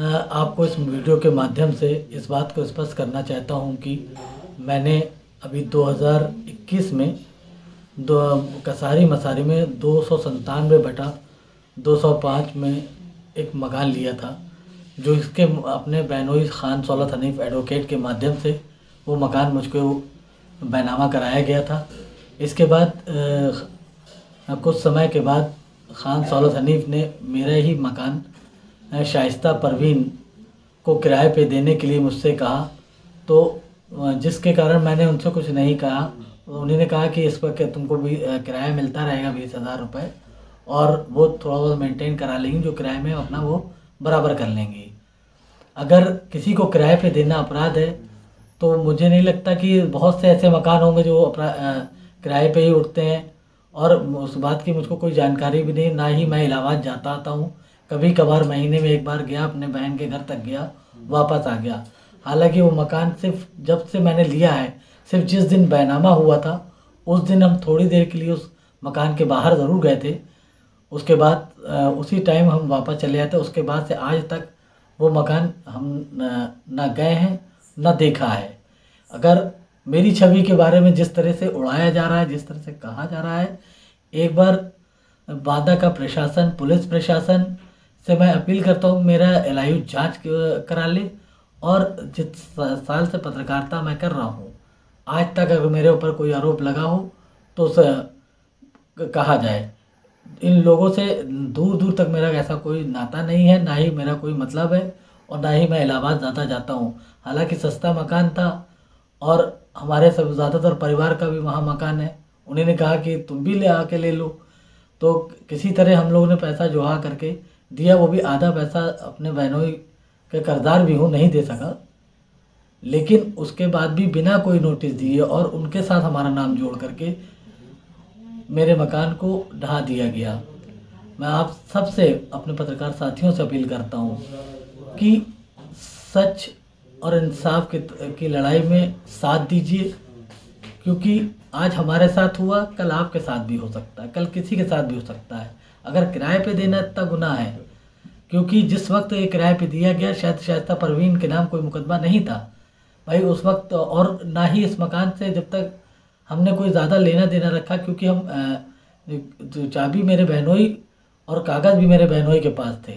आपको इस वीडियो के माध्यम से इस बात को स्पष्ट करना चाहता हूँ कि मैंने अभी 2021 में दो, कसारी मसारी में दो सौ संतानवे बटा दो सौ पाँच में एक मकान लिया था, जो इसके अपने बैनोई ख़ान सौलत हनीफ एडवोकेट के माध्यम से वो मकान मुझको बैनामा कराया गया था। इसके बाद कुछ समय के बाद ख़ान सौलत हनीफ ने मेरा ही मकान शाइस्ता परवीन को किराए पे देने के लिए मुझसे कहा। तो जिसके कारण मैंने उनसे कुछ नहीं कहा उन्होंने कहा कि इस पर तुमको भी किराया मिलता रहेगा बीस हज़ार रुपये और वो थोड़ा बहुत मेंटेन करा लेंगी, जो किराए में अपना वो बराबर कर लेंगी। अगर किसी को किराए पे देना अपराध है तो मुझे नहीं लगता कि बहुत से ऐसे मकान होंगे जो अपरा किराए पे ही उठते हैं, और उस बात की मुझको कोई जानकारी भी नहीं, ना ही मैं इलाहाबाद जाता आता हूँ। कभी कभार महीने में एक बार गया, अपने बहन के घर तक गया, वापस आ गया। हालाँकि वो मकान सिर्फ़, जब से मैंने लिया है, सिर्फ़ जिस दिन बैनामा हुआ था, उस दिन हम थोड़ी देर के लिए उस मकान के बाहर ज़रूर गए थे। उसके बाद उसी टाइम हम वापस चले आए थे, उसके बाद से आज तक वो मकान हम ना गए हैं, ना देखा है। अगर मेरी छवि के बारे में जिस तरह से उड़ाया जा रहा है, जिस तरह से कहा जा रहा है, एक बार बांदा का प्रशासन, पुलिस प्रशासन से मैं अपील करता हूँ, मेरा एल आई जाँच करा ले और जिस साल से पत्रकारिता मैं कर रहा हूँ, आज तक अगर मेरे ऊपर कोई आरोप लगा हो तो उसे कहा जाए। इन लोगों से दूर दूर तक मेरा ऐसा कोई नाता नहीं है, ना ही मेरा कोई मतलब है और ना ही मैं इलाहाबाद ज़्यादा जाता हूँ। हालाँकि सस्ता मकान था और हमारे सब, ज़्यादातर परिवार का भी वहाँ मकान है। उन्होंने कहा कि तुम भी ले आके ले लो। तो किसी तरह हम लोगों ने पैसा जुहा करके दिया वो भी आधा पैसा अपने बहनों के करदार भी हूँ नहीं दे सका। लेकिन उसके बाद भी बिना कोई नोटिस दिए और उनके साथ हमारा नाम जोड़ करके मेरे मकान को ढहा दिया गया। मैं आप सबसे अपने पत्रकार साथियों से अपील करता हूँ कि सच और इंसाफ की, की लड़ाई में साथ दीजिए क्योंकि आज हमारे साथ हुआ कल आपके साथ भी हो सकता है कल किसी के साथ भी हो सकता है। अगर किराए पे देना इतना गुना है, क्योंकि जिस वक्त ये किराए पे दिया गया, शायद शायस्ता परवीन के नाम कोई मुकदमा नहीं था। भाई, उस वक्त और ना ही इस मकान से जब तक हमने कोई ज़्यादा लेना देना रखा, क्योंकि हम चाबी मेरे बहनोई और कागज़ भी मेरे बहनोई के पास थे।